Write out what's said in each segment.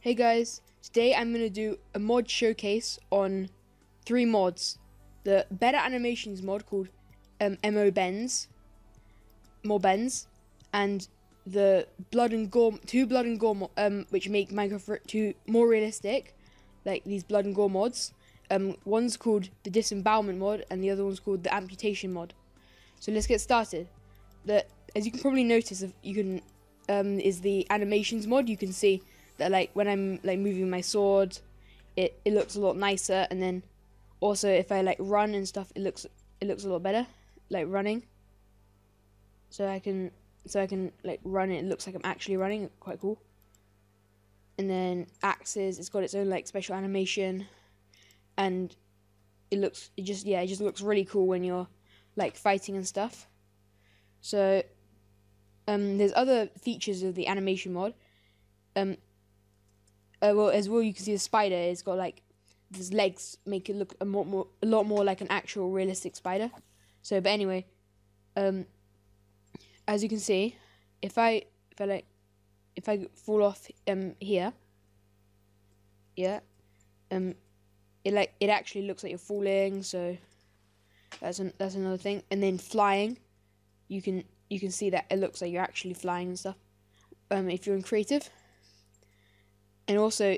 Hey guys, today I'm going to do a mod showcase on three mods. The Better Animations mod called um, Mo'Bends, More Bends, and the Blood and Gore, two Blood and Gore, um, which make Minecraft two more realistic, like these Blood and Gore mods. Um, one's called the Disembowelment mod, and the other one's called the Amputation mod. So let's get started. The as you can probably notice, you can um, is the animations mod. You can see that like when I'm like moving my sword, it, it looks a lot nicer, and then also if I like run and stuff, it looks it looks a lot better, like running. So I can so I can like run it. It looks like I'm actually running. Quite cool. And then axes, it's got its own like special animation, and it looks it just yeah it just looks really cool when you're like fighting and stuff. So um, there's other features of the animation mod. Um, uh, well, as well, you can see the spider. It's got like his legs make it look a more, more a lot more like an actual realistic spider. So, but anyway, um, as you can see, if I if I like if I fall off um here, yeah, um, it like it actually looks like you're falling. So that's an, that's another thing. And then flying, you can you can see that it looks like you're actually flying and stuff. Um, if you're in creative, and also,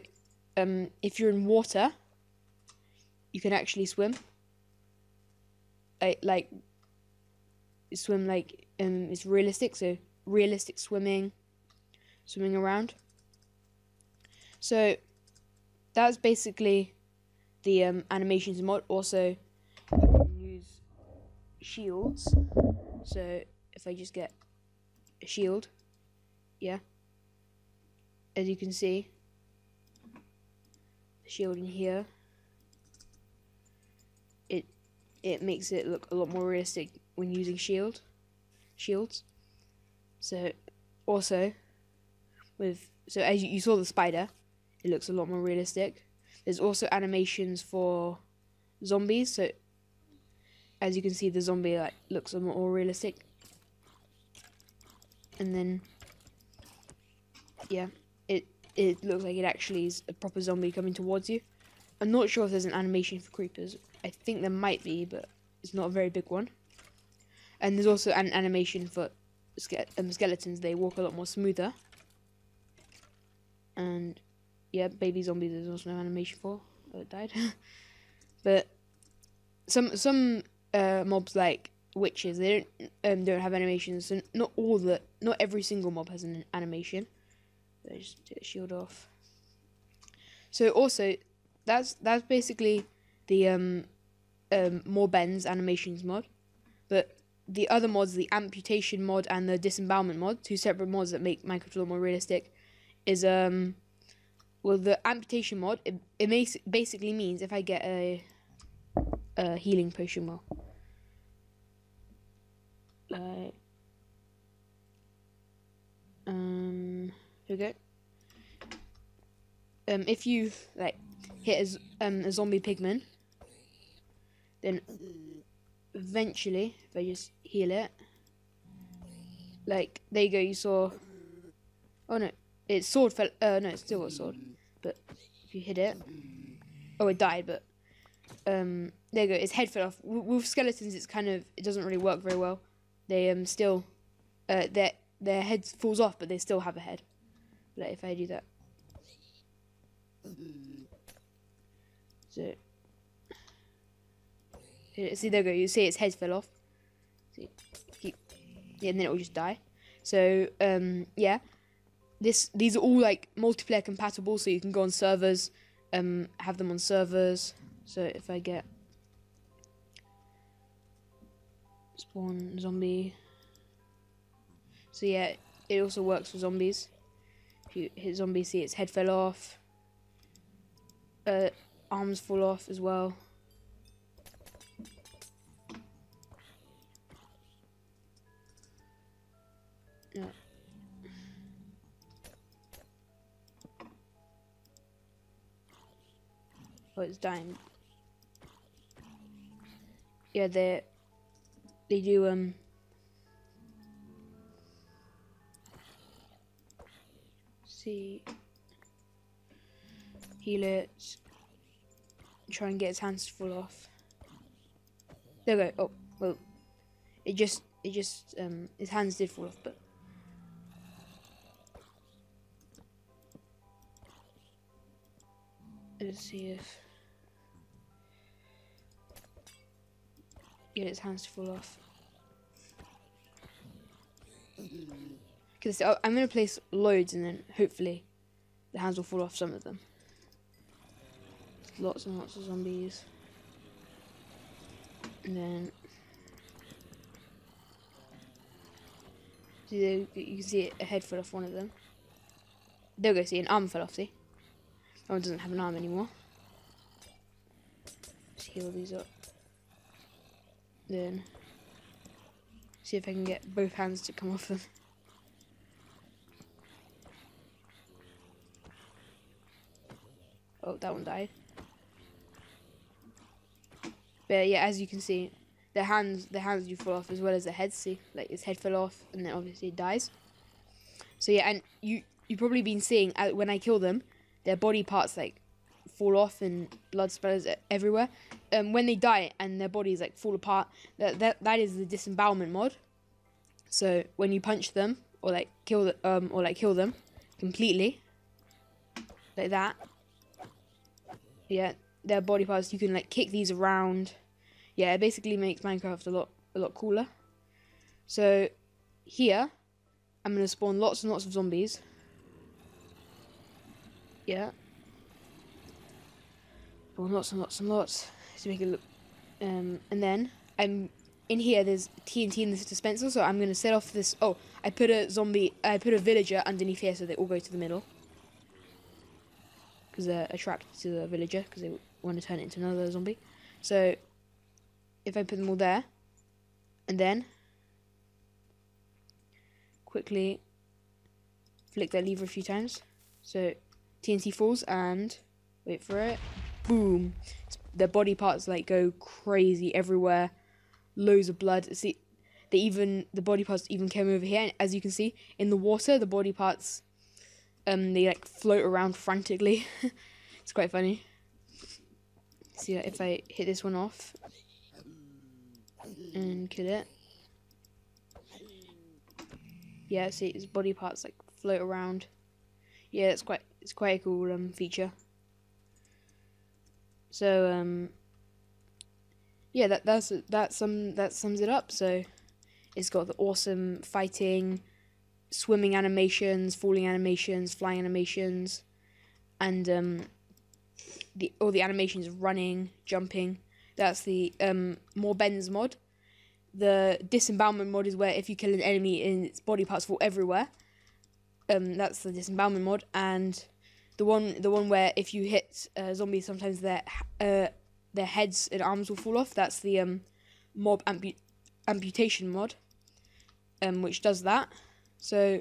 um, if you're in water, you can actually swim. Like like swim like um, it's realistic. So realistic swimming, swimming around. So that's basically the um, animations mod. Also, you can use shields. So if I just get a shield, yeah, as you can see, shield in here, it it makes it look a lot more realistic when using shield shields. So also with so as you, you saw the spider, it looks a lot more realistic. There's also animations for zombies, so as you can see the zombie like looks a lot more realistic and then yeah it looks like it actually is a proper zombie coming towards you. I'm not sure if there's an animation for creepers. I think there might be but it's not a very big one. And there's also an animation for ske- um, skeletons. They walk a lot more smoother. And yeah baby zombies there's also no animation for oh, it died. But some some uh, mobs like witches they don't um, don't have animations. So not all the not every single mob has an animation just take the shield off. So also that's that's basically the um um more bends animations mod but the other mods the amputation mod and the disembowelment mod two separate mods that make minecraft a lot more realistic is um well the amputation mod it, it makes basically means if i get a a healing potion well like um here we go. Um if you like hit a, um, a zombie pigman then eventually they just heal it. Like there you go you saw oh no its sword fell uh no it's still a sword but if you hit it oh it died but um there you go its head fell off. With skeletons it's kind of it doesn't really work very well. They um still uh their their head falls off but they still have a head like if i do that. So see there go. You see its head fell off. See keep yeah and then it will just die. So um yeah. This these are all like multiplayer compatible so you can go on servers um have them on servers. So if i get spawn zombie. So yeah it also works for zombies you hit zombie see its head fell off. Uh arms fall off as well. Yeah. Oh it's dying. Yeah they they do um see heal it. Try and get his hands to fall off. There we go. Oh, well, it just, it just, um, his hands did fall off, but. Let's see if. Get his hands to fall off. Because I'm going to place loads and then hopefully the hands will fall off some of them. Lots and lots of zombies. And then... See, you can see a head fell off one of them. There we go, see, an arm fell off, see? Oh, that one doesn't have an arm anymore. Let's heal these up. Then... See if I can get both hands to come off them. That one died. But yeah, as you can see, the hands the hands do fall off as well as the head. See, like his head fell off, and then obviously it dies. So yeah, and you you've probably been seeing uh, when I kill them, their body parts like fall off and blood splatters everywhere. Um, when they die and their bodies like fall apart, that that that is the disembowelment mod. So when you punch them or like kill the, um or like kill them completely, like that, yeah, their body parts. You can like kick these around. Yeah, it basically makes Minecraft a lot a lot cooler. So here, I'm gonna spawn lots and lots of zombies. Yeah. Spawn lots and lots and lots to make it look. Um, and then I'm in here. There's TNT in this dispenser, so I'm gonna set off this. Oh, I put a zombie. I put a villager underneath here, so they all go to the middle because they're attracted to the villager because they want to turn it into another zombie. So if I put them all there, and then quickly flick that lever a few times, so TNT falls and wait for it, boom. Their body parts like go crazy everywhere, loads of blood. See, they even the body parts even came over here. And as you can see in the water, the body parts um, they like float around frantically. it's quite funny. See if I hit this one off and kill it. Yeah, see his body parts like float around. Yeah, it's quite it's quite a cool um feature. So um yeah, that that's that sum that sums it up. So it's got the awesome fighting, swimming animations, falling animations, flying animations, and um, the all the animations of running, jumping. That's the um, more bends mod. The disembowelment mod is where if you kill an enemy and its body parts fall everywhere. Um, that's the disembowelment mod, and the one the one where if you hit uh, zombies, sometimes their uh, their heads and arms will fall off. That's the um, mob ampu- amputation mod, um, which does that. So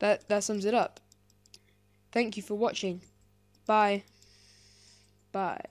that that sums it up. Thank you for watching. Bye. Bye.